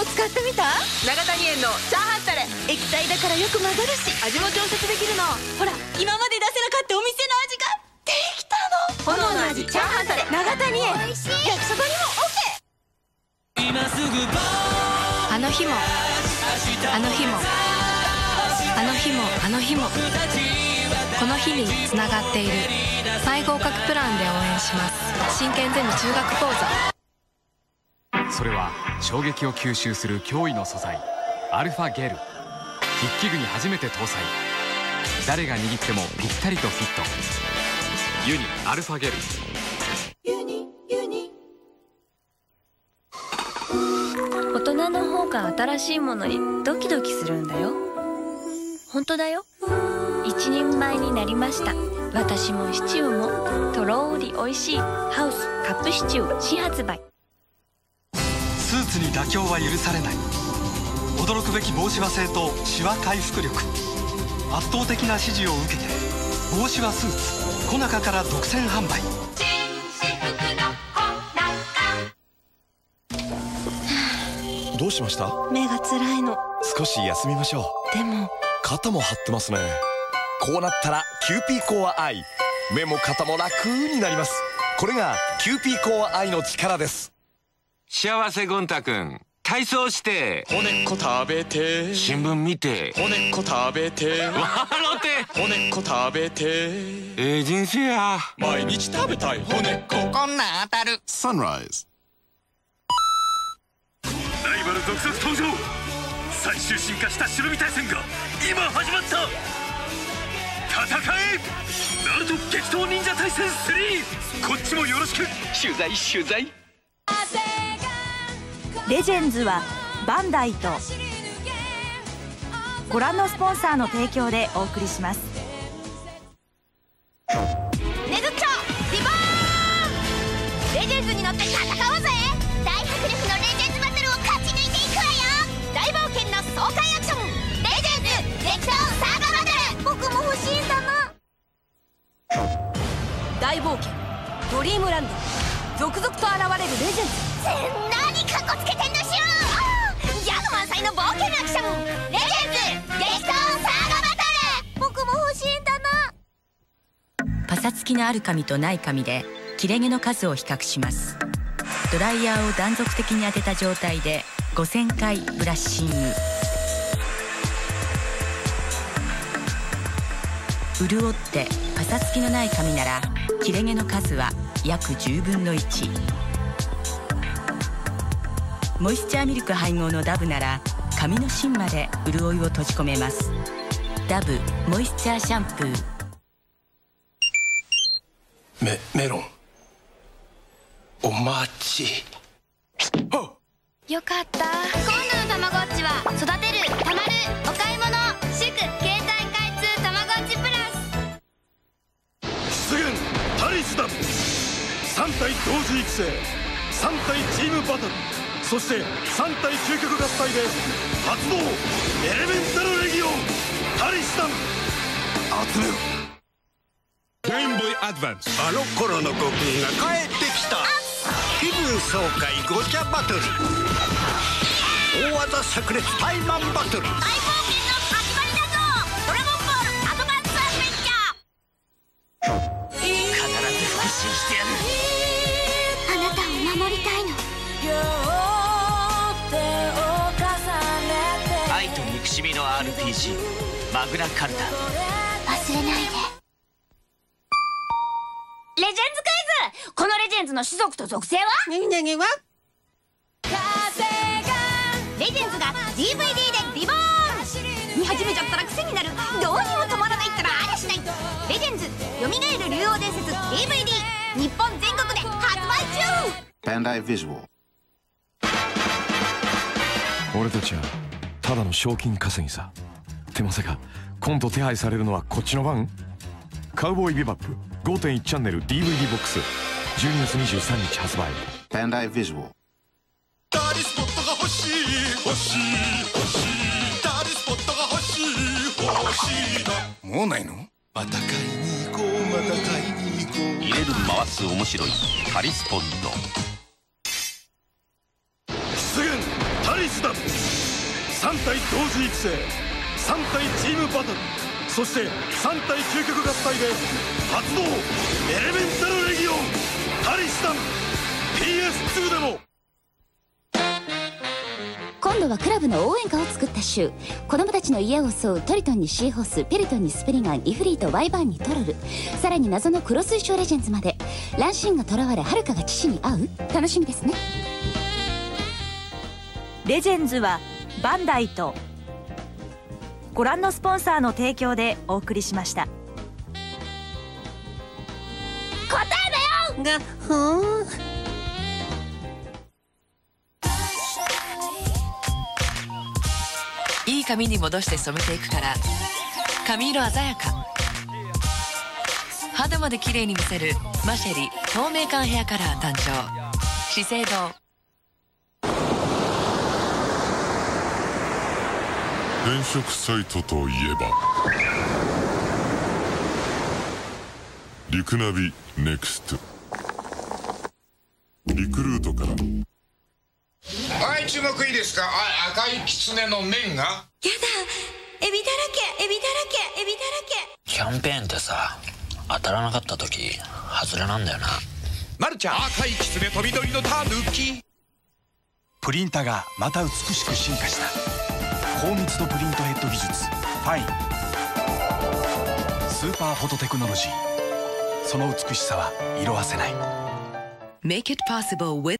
う使ってみた？長谷園のチャーハンタレ。液体だからよく混ざるし。味も調節できるの。ほら今まで出せなかったお店の味が。できたの。炎の味チャーハンタレ。長谷園。焼きそばにも OK 今すぐあの日も。あの日も。あの日も。あの日も。この日につながっている。最合格プランで応援します。真剣ゼミ中学講座それは衝撃を吸収する驚異の素材アルファゲル。筆記具に初めて搭載。誰が握ってもぴったりとフィット。ユニアルファゲル。ユニユニ。大人の方が新しいものにドキドキするんだよ。本当だよ。一人前になりました。私もシチューもとろーりおいしいハウスカップシチュー新発売に妥協は許されない。驚くべき防止和製とシワ回復力。圧倒的な支持を受けて帽子はスーツ。コナカから独占販売。どうしました？目が辛いの。少し休みましょう。でも。肩も張ってますね。こうなったらキューピーコーワアイ。目も肩も楽になります。これがキューピーコーワアイの力です幸せゴン太くん体操して。骨っこ食べて。新聞見て。骨っこ食べて。笑って。骨っこ食べて。ええ人生や。毎日食べたい。骨っここんなん当たる。サンライズライバル続々登場。最終進化した忍び対戦が今始まった。戦え。ナルト激闘忍者対戦3こっちもよろしく。取材取材レジェンズはバンダイとご覧のスポンサーの提供でお送りします。ネズッチョリボーンレジェンズに乗って戦おうぜ大迫力のレジェンズバトルを勝ち抜いていくわよ大冒険の爽快アクションレジェンズ激闘サーガバトル僕も欲しいんだな大冒険。ドリームランド。続々と現れるレジェンズきのある髪とない髪で切れ毛の数を比較します。ドライヤーを断続的に当てた状態で5000回ブラッシング。潤ってパサつきのない髪なら切れ毛の数は約10分の1モイスチャーミルク配合のダブなら髪の芯まで潤いを閉じ込めます。ダブモイスチャーシャンプー。メメロン。お待ち。よかった。今度のたまごっちは育てるたまるお買い物祝携帯開通たまごっちプラス。出現タリスダム3体同時育成。3体チームバトル。そして3体究極合体で発動エレメンタルレギオンタリスタン集めろゲームボーイアドバンスあの頃の悟空が帰ってきた。気分爽快ゴチャバトル。大技炸裂タイマンバトル。大冒険の始まりだぞ。ドラゴンボールアドバンスアドベンチャー。必ず復讐してやる。あなたを守りたいの。愛と憎しみの RPG マグナカルタ。忘れないでズの種族と属性は？何々はレジェンズが DVD でリボーン見始めちゃったら癖になる。どうにも止まらないったらありゃしない。レジェンズ蘇る竜王伝説 DVD 日本全国で発売中。バンダイビジュアル俺たちはただの賞金稼ぎさ。ってまさか今度手配されるのはこっちの番？カウボーイビバップ5.1チャンネル DVD ボックス12月23日発売。バンダイビジュアルダーリスポットが欲しい。欲しい。欲しい。ダーリスポットが欲しい。欲しい。なもうない。のまた買い。に行こうまた買い。に行こう入れる回す面白い。タリスポット出現タリスダム3体同時育成3体チームバトルそして3体究極合体で発動エレメンタルレギオンタリスダム PS2 でも。今度はクラブの応援歌を作った週子供たちの家を襲うトリトンにシーホースペリトンにスペリガンイフリートワイバーンにトロルさらに謎の黒水晶レジェンズまでランシンが囚われはるかが父に会う？楽しみですね。レジェンズはバンダイとご覧のスポンサーの提供でお送りしましたがふん。いい髪に戻して染めていくから髪色鮮やか。肌まで綺麗に見せるマシェリ透明感ヘアカラー誕生。資生堂。転職サイトといえばリクナビネクストリクルートから。はい注目いいですか？あ赤いキツネの面が？やだ。エビだらけ。エビだらけ。エビだらけ。キャンペーンってさ当たらなかった時外れなんだよな。まるちゃん。赤いキツネと緑のタヌキ。プリンタがまた美しく進化した。高密度プリントヘッド技術。ファイン。スーパーフォトテクノロジー。その美しさは色あせない Make it possible with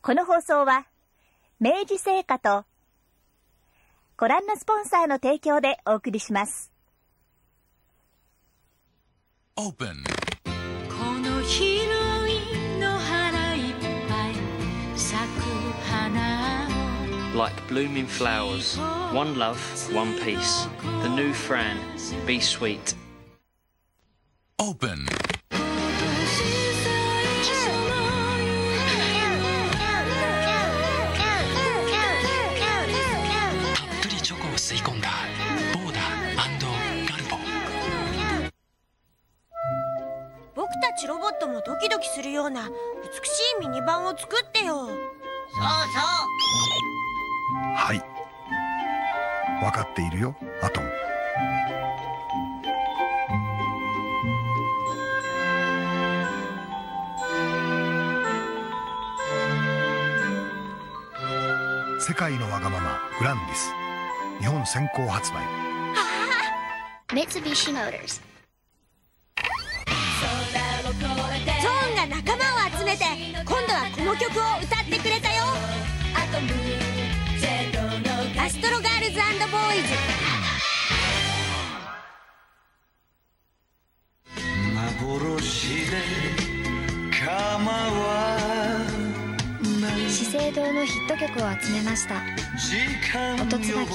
この放送は明治製菓とご覧のスポンサーの提供でお送りします。オープンこの広 Like blooming flowers, one love, one peace. The new Fran, be sweet. オープンたっぷりチョコを吸い込んだボーダーガルボ僕たちロボットもドキドキするような美しいミニ版を作ってよ。そうそうはい。分かっているよアトム。世界のわがままグランディス日本先行発売。三菱モーターズ。ゾーンが仲間を集めて今度はこの曲を歌ってくれたよ。イズ。幻で構わ資生堂のヒット曲を集めました。音椿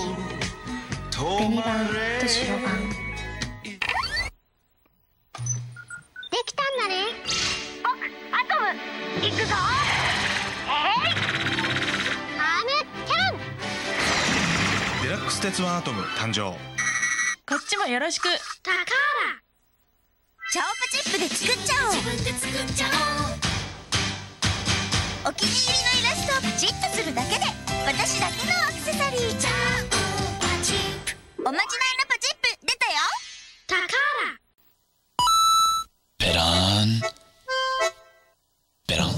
紅版と白版ス鉄腕アトム誕生。こっちもよろしく。タカーラチャオパチップで作っちゃおう。自分で作っちゃお気に入りのイラストをパチッとするだけで私だけのアクセサリー。チャオパチップおまじないのパチップ出たよ。タカペラーン。ペラン。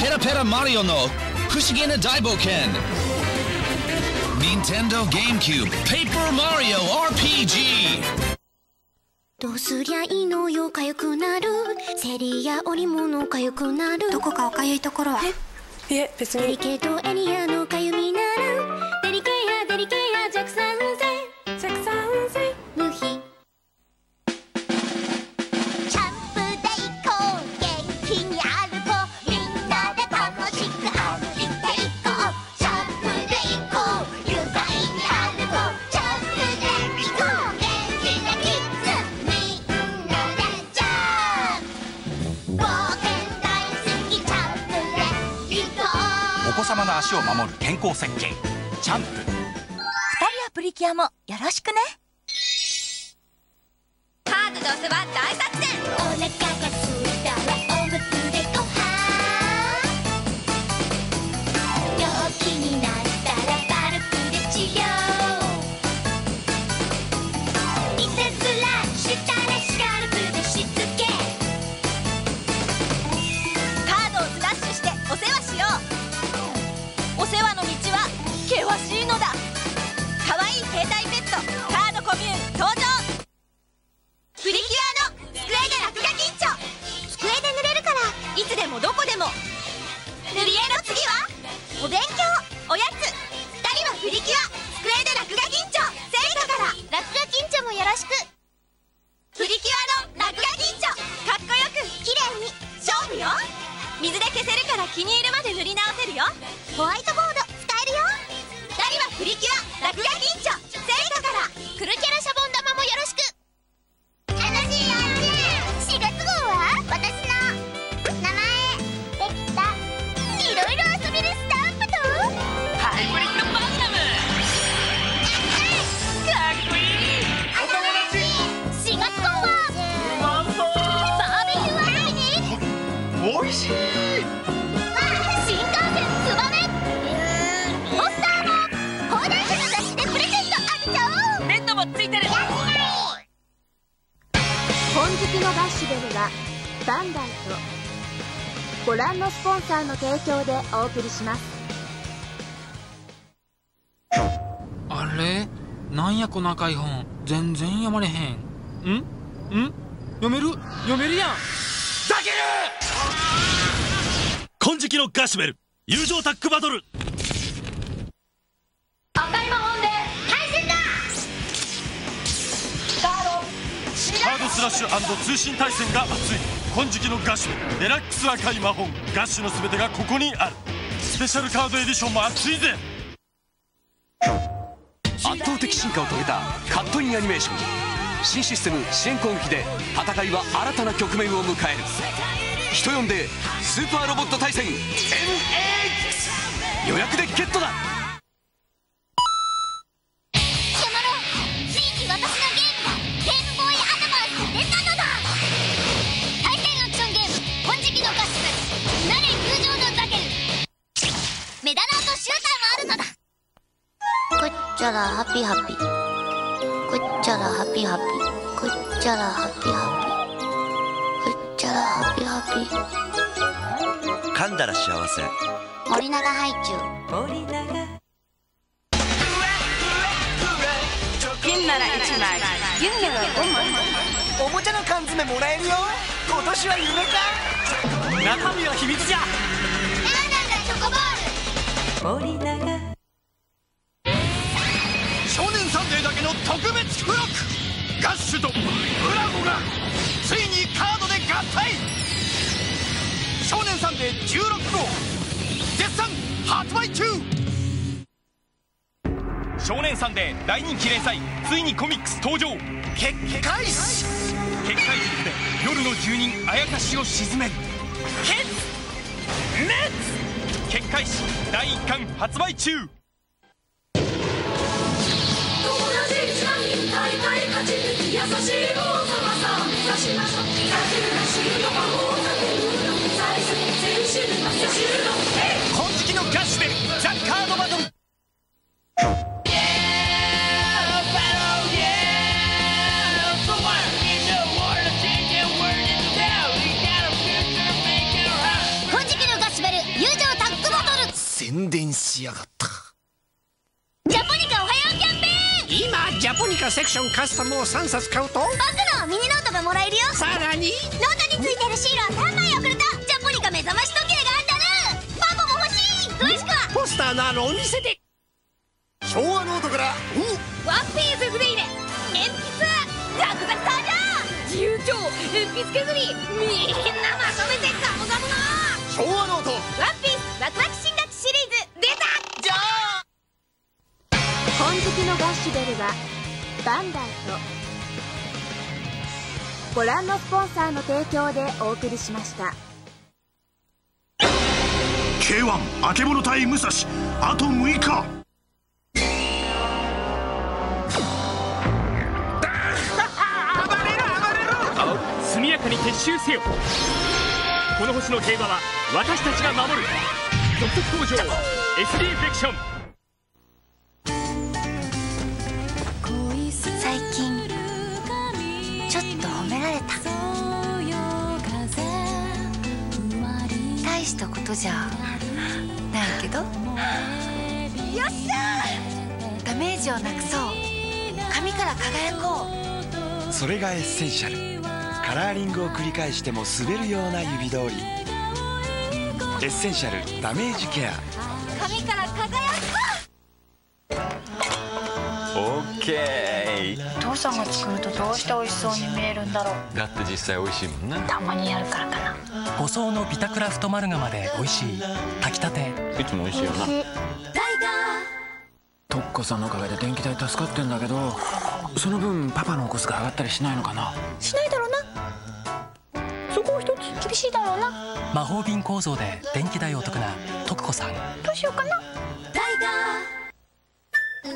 ペラペラマリオの不思議な大冒険 Nintendo GameCube Paper Mario RPG どうすりゃいいのよかゆくなる。セリや織物かゆくなる。どこかおかゆいところは？いえ別に。デリケートエリアの足を守る健康設計。チャンプ。2人はプリキュアもよろしくね。ハートで押せば大作戦。お腹がよ。ホワイトボード使えるよ。2人はプリキュア落書きんちょ聖火から。クルキャラシャボン玉もよろしく。楽しいよ4月号は私の。名前できた。いろいろ遊べるスタンプと。ハイブリッドマグナム。かっこいい。お友達4月号は。うまそうバーベキュー遊びにおいしい。本好きのガッシュベルはバンダイとご覧のスポンサーの提供でお送りします。あれ？なんやこの赤い本。全然読まれへん。ん？ん？読める？読めるやん。だける金色のガシュベル。友情タッグバトルッシュ通信対戦が熱い金色のガッシュ。デラックス赤い魔法ガッシュの全てがここにある。スペシャルカードエディションも熱いぜ。圧倒的進化を遂げたカットインアニメーション。新システム支援攻撃で戦いは新たな局面を迎える。人呼んでスーパーロボット対戦。MX 予約でゲットだ。ゃらハピハピこっちゃらハピハピこっちゃらハピハピこっちゃらハピハピ噛んだら幸せ。森永ハイチュウ。森永銀なら1枚銀なら5枚。おもちゃの缶詰もらえるよ。今年は夢か。中身は秘密じゃ。チョコボール。森永の特別付録。ガッシュとブラゴがついにカードで合体。少年サンデー16号。絶賛発売中。少年サンデー大人気連載。ついにコミックス登場。結界師結界術で夜の住人あやかしを鎮める。ケツ！熱結界師第1巻発売中しい王様さ目指しましょう避けるらしいの魔法をかけるの最初に全種類の世襲の金色のガッシュベルザ・カードバトル金色のガスベル友情タッグバトル宣伝しやがったジャポニカセクションカスタムを3冊買うと僕のミニノートがもらえるよ。さらにノートについてるシールを3枚送るとジャポニカ目覚まし時計が当たる。パパも欲しい。詳しくは。ポスターのあるお店で。昭和ノートからワンピースフリーレ鉛筆。ザクザクタージャー自由帳。鉛筆削り。みんなまとめてガムガムな昭和ノートシベルはバンダイとご覧のスポンサーの提供でお送りしました。K1 あけぼの対武蔵あと6日。速やかに撤収せよ。この星の競馬は私たちが守る。独特登場 SD フレクション。大したことじゃないけど。よっしゃダメージをなくそう。髪から輝こう。それがエッセンシャル。カラーリングを繰り返しても滑るような指通り。エッセンシャルダメージケア。髪から輝オッケー。父さんが作るとどうして美味しそうに見えるんだろう。だって実際美味しいもんな。たまにやるからかな舗装のビタクラフトマルガまで美味しい炊きたて。いつも美味しいよな。とっこさんのおかげで電気代助かってんだけどその分パパのお小遣い上がったりしないのかな？しないだろうな。そこを一つ。厳しいだろうな。魔法瓶構造で電気代お得な徳子さん。どうしようかな。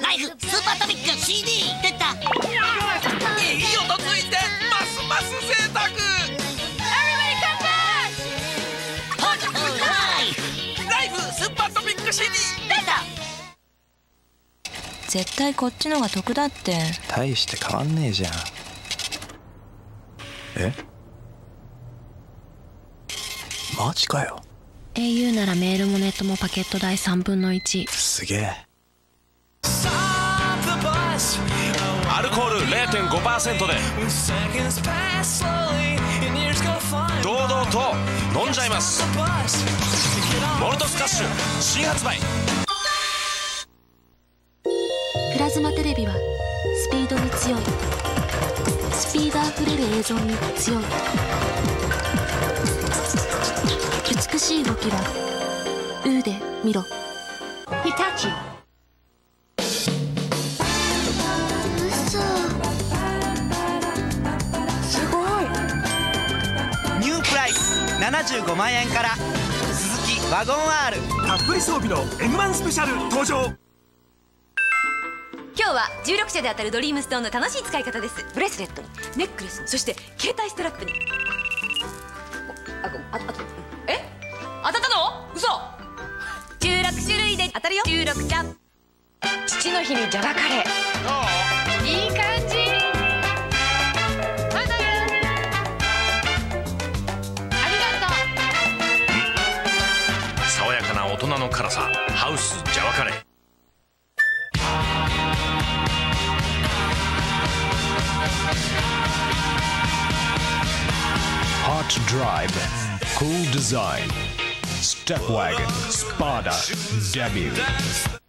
ライフスーパートミック CD 出た。いい音ついてますます贅沢ーパートミック CD 出た絶対こっちのが得だって。大して変わんねえじゃん。え？マジかよ。au ならメールもネットもパケット代3分の1すげえ。アルコール0.5%で堂々と飲んじゃいます。モルトスカッシュ新発売。プラズマテレビはスピードに強い。スピードあふれる映像に強い。美しい動きはウーで見ろ。ヒタチ75万円から鈴木ワゴン R たっぷり装備の M1 スペシャル登場。今日は16社で当たるドリームストーンの楽しい使い方です。ブレスレットにネックレスにそして携帯ストラップに。おあごああえ？当たったの？嘘！16種類で当たるよ。16社父の日にジャガカレーいい感じ Hot Drive Cool Design Step Wagon Spada Debut